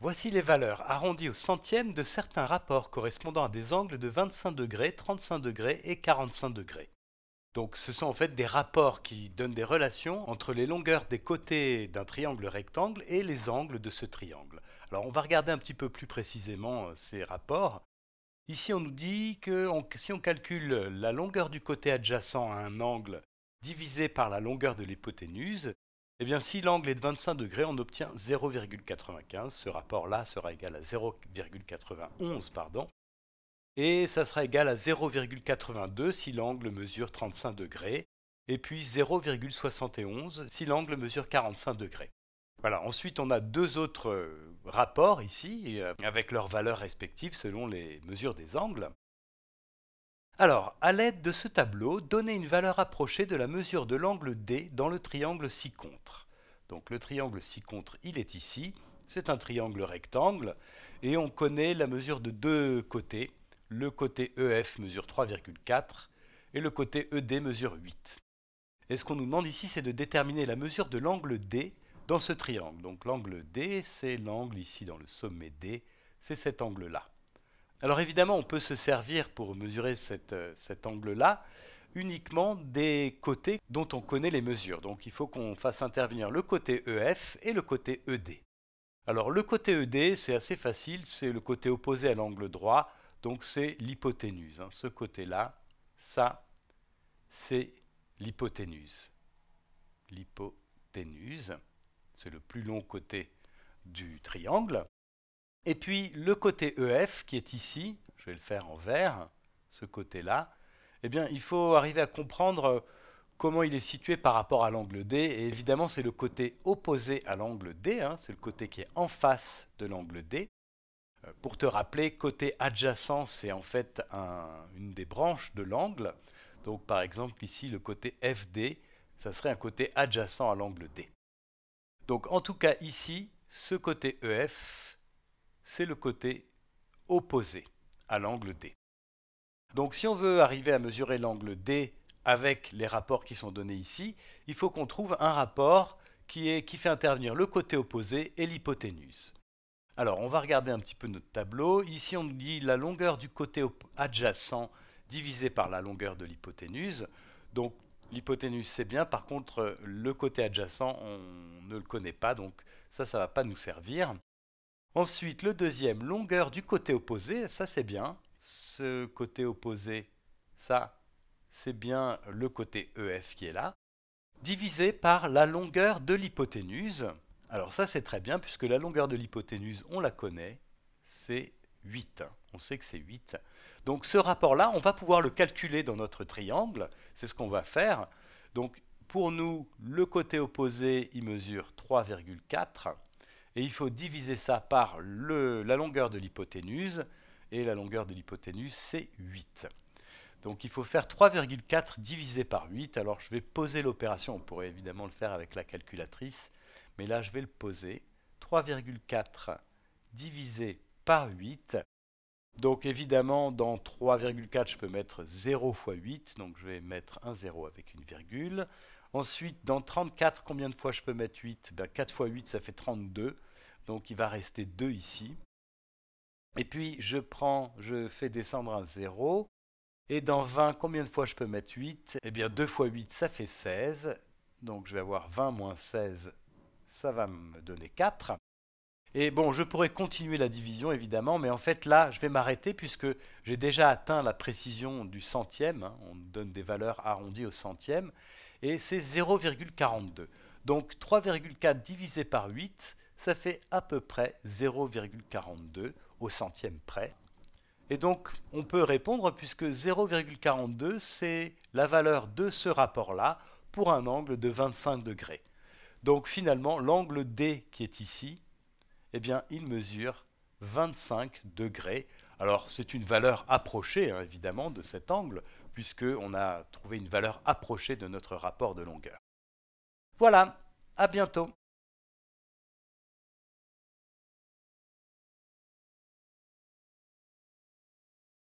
Voici les valeurs arrondies au centième de certains rapports correspondant à des angles de 25 degrés, 35 degrés et 45 degrés. Donc ce sont en fait des rapports qui donnent des relations entre les longueurs des côtés d'un triangle rectangle et les angles de ce triangle. Alors on va regarder un petit peu plus précisément euh, ces rapports. Ici on nous dit que si on calcule la longueur du côté adjacent à un angle divisé par la longueur de l'hypoténuse, eh bien, si l'angle est de 25 degrés, on obtient 0,95. Ce rapport-là sera égal à 0,91, pardon. Et ça sera égal à 0,82 si l'angle mesure 35 degrés. Et puis 0,71 si l'angle mesure 45 degrés. Voilà, ensuite on a deux autres euh, rapports ici, euh, avec leurs valeurs respectives selon les mesures des angles. Alors, à l'aide de ce tableau, donnez une valeur approchée de la mesure de l'angle D dans le triangle ci-contre. Donc le triangle ci-contre, il est ici. C'est un triangle rectangle et on connaît la mesure de deux côtés. Le côté EF mesure 3,4 et le côté ED mesure 8. Et ce qu'on nous demande ici, c'est de déterminer la mesure de l'angle D dans ce triangle. Donc l'angle D, c'est l'angle ici dans le sommet D, c'est cet angle-là. Alors évidemment, on peut se servir pour mesurer euh, cet angle-là uniquement des côtés dont on connaît les mesures. Donc il faut qu'on fasse intervenir le côté EF et le côté ED. Alors le côté ED, c'est assez facile, c'est le côté opposé à l'angle droit, donc c'est l'hypoténuse. Hein. Ce côté-là, ça, c'est l'hypoténuse. L'hypoténuse, c'est le plus long côté du triangle. Et puis le côté EF qui est ici, je vais le faire en vert, ce côté-là, eh bien il faut arriver à comprendre comment il est situé par rapport à l'angle D. Et évidemment c'est le côté opposé à l'angle D, hein, c'est le côté qui est en face de l'angle D. Euh, pour te rappeler, côté adjacent, c'est en fait une des branches de l'angle. Donc par exemple ici le côté FD, ça serait un côté adjacent à l'angle D. Donc en tout cas ici, ce côté EF, c'est le côté opposé à l'angle D. Donc si on veut arriver à mesurer l'angle D avec les rapports qui sont donnés ici, il faut qu'on trouve un rapport qui, fait intervenir le côté opposé et l'hypoténuse. Alors on va regarder un petit peu notre tableau. Ici on nous dit la longueur du côté adjacent divisé par la longueur de l'hypoténuse. Donc l'hypoténuse c'est bien, par contre le côté adjacent on ne le connaît pas, donc ça, ça ne va pas nous servir. Ensuite, le deuxième, longueur du côté opposé, ça c'est bien. Ce côté opposé, ça, c'est bien le côté EF qui est là. Divisé par la longueur de l'hypoténuse. Alors ça c'est très bien, puisque la longueur de l'hypoténuse, on la connaît, c'est 8. On sait que c'est 8. Donc ce rapport-là, on va pouvoir le calculer dans notre triangle. C'est ce qu'on va faire. Donc pour nous, le côté opposé, il mesure 3,4 et il faut diviser ça par la longueur de l'hypoténuse, et la longueur de l'hypoténuse c'est 8. Donc il faut faire 3,4 divisé par 8. Alors je vais poser l'opération, on pourrait évidemment le faire avec la calculatrice, mais là je vais le poser. 3,4 divisé par 8. Donc évidemment dans 3,4 je peux mettre 0 fois 8, donc je vais mettre un 0 avec une virgule. Ensuite, dans 34, combien de fois je peux mettre 8 ben, 4 fois 8, ça fait 32. Donc il va rester 2 ici. Et puis je prends, je fais descendre un 0. Et dans 20, combien de fois je peux mettre 8 Eh bien 2 fois 8, ça fait 16. Donc je vais avoir 20 moins 16, ça va me donner 4. Et bon, je pourrais continuer la division évidemment, mais en fait là, je vais m'arrêter puisque j'ai déjà atteint la précision du centième. Hein. on donne des valeurs arrondies au centième. Et c'est 0,42. Donc 3,4 divisé par 8, ça fait à peu près 0,42 au centième près. Et donc, on peut répondre puisque 0,42, c'est la valeur de ce rapport-là pour un angle de 25 degrés. Donc finalement, l'angle D qui est ici, eh bien, il mesure 25 degrés. Alors, c'est une valeur approchée, hein, évidemment, de cet angle, puisqu'on a trouvé une valeur approchée de notre rapport de longueur. Voilà, à bientôt